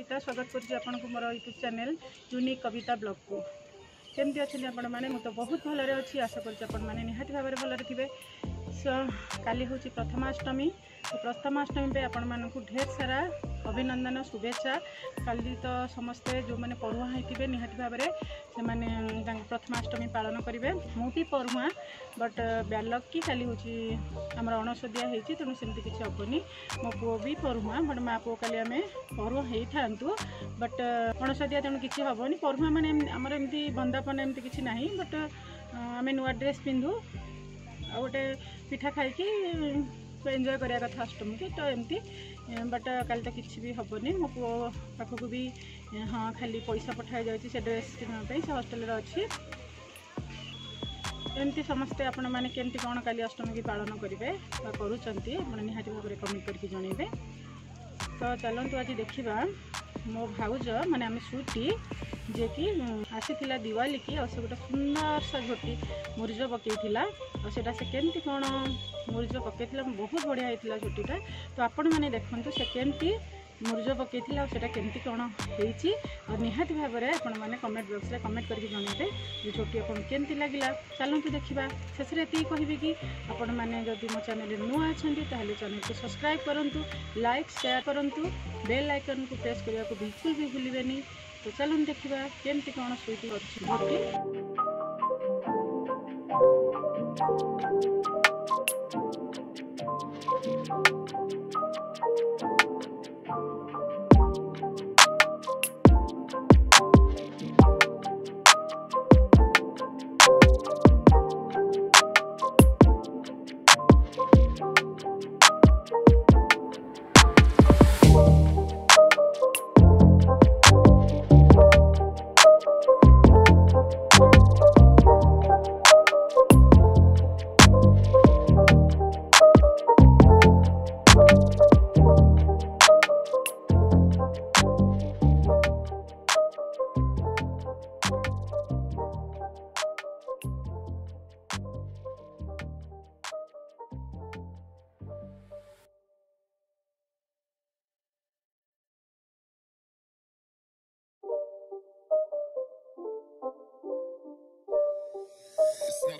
কবিতা স্বাগত করছি আপনার মোর ইউট্ୟୁব চ্যানেল ইউনিক কবিতা ব্লগকু কেমতি অনেক আপনার মু তো বহুত ভালরে অছি আশা করছি আপনার নিহতি ভাবে ভালরে থাকবে সো কালি হচ্ছে প্রথমাষ্টমী প্রথমাষ্টমী আপনার ঢের সারা অভিনন্দন শুভেচ্ছা কালি তো সমস্তে যে পড়ুয়া হয়েছে নিহতি ভাবে সে প্রথমাষ্টমী পালন করবে মু পড়ুয়া বট ব্যালকি কালি হচ্ছে আমার অণসদিয়া হয়েছি তেমন সেমতি কিছু হবনি মো পুয় বি পড়ুয়া বট মা পুয় কালি আমি পড়ুয়া হয়ে থাকতু বট অণসদিয়া তেমন কিছু হবনি পড়ুয়া মানে আমার এমনি বন্দাপন এমনি কিছু না বট আমি নূয়া ড্রেস পিধু ଆଉ ଗୋଟେ ପିଠା ଖାଇକି ଏନ୍ଜୟ କରିବା କଥା ଅଷ୍ଟମୀକୁ ତ ଏମିତି ବଟ୍ କାଲି ତ କିଛି ବି ହେବନି ମୋ ପୁଅ ପାଖକୁ ବି ହଁ ଖାଲି ପଇସା ପଠାଯାଉଛି ସେ ଡ୍ରେସ୍ କିଣିବା ପାଇଁ ସେ ହଷ୍ଟେଲରେ ଅଛି ଏମିତି ସମସ୍ତେ ଆପଣମାନେ କେମିତି କ'ଣ କାଲି ଅଷ୍ଟମୀକି ପାଳନ କରିବେ ବା କରୁଛନ୍ତି ଆପଣ ନିହାତି ଭାବରେ କମେଣ୍ଟ କରିକି ଜଣାଇବେ ତ ଚାଲନ୍ତୁ ଆଜି ଦେଖିବା ମୋ ଭାଉଜ ମାନେ ଆମେ ସୁଟି ଯିଏକି ଆସିଥିଲା ଦିୱାଲିକି ଆଉ ସେ ଗୋଟେ ସୁନ୍ଦର ସେ ଝୋଟି ମୁରୁଜ ପକାଇଥିଲା ଆଉ ସେଇଟା ସେ କେମିତି କ'ଣ ମୁରୁଜ ପକାଇଥିଲା ବହୁତ ବଢ଼ିଆ ହେଇଥିଲା ଝୋଟିଟା ତ ଆପଣମାନେ ଦେଖନ୍ତୁ ସେ କେମିତି ମୁରୁଜ ପକାଇଥିଲି ଆଉ ସେଇଟା କେମିତି କ'ଣ ହେଇଛି ଆଉ ନିହାତି ଭାବରେ ଆପଣମାନେ କମେଣ୍ଟ ବକ୍ସରେ କମେଣ୍ଟ କରିକି ଜଣାଇବେ ଯେ ଝୋଟି ଆପଣ କେମିତି ଲାଗିଲା ଚାଲନ୍ତୁ ଦେଖିବା ଶେଷରେ ଏତିକି କହିବି କି ଆପଣମାନେ ଯଦି ମୋ ଚ୍ୟାନେଲରେ ନୂଆ ଅଛନ୍ତି ତାହେଲେ ଚ୍ୟାନେଲକୁ ସବସ୍କ୍ରାଇବ୍ କରନ୍ତୁ ଲାଇକ୍ ସେୟାର କରନ୍ତୁ ବେଲ୍ ଆଇକନ୍କୁ ପ୍ରେସ୍ କରିବାକୁ ବିଲକୁଲ ବି ଭୁଲିବେନି ତ ଚାଲନ୍ତୁ ଦେଖିବା କେମିତି କ'ଣ ସୁଇଟି ଅଛି ଝୋଟି Thank you.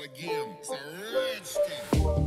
start again. It's a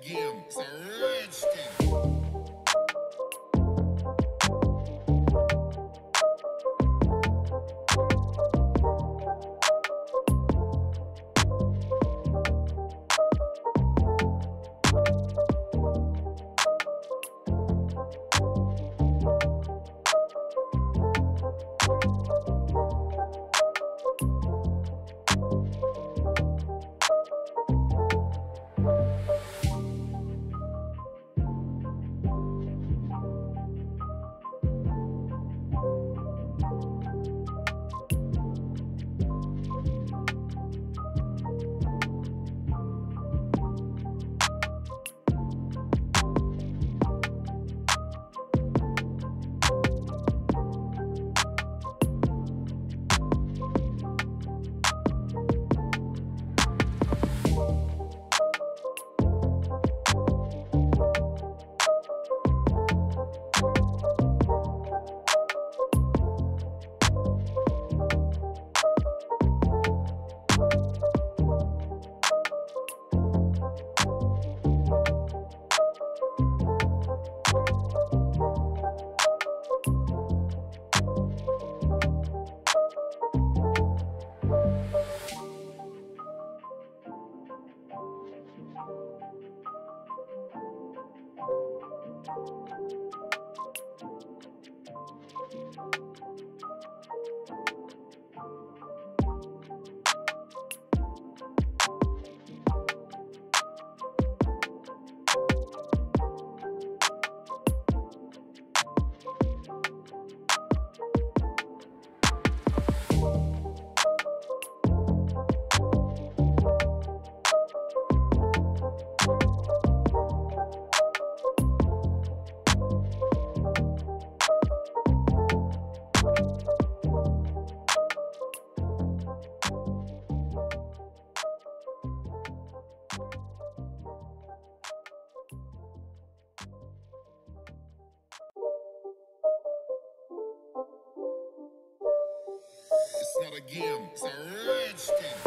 again. It's a rich game. It's a rage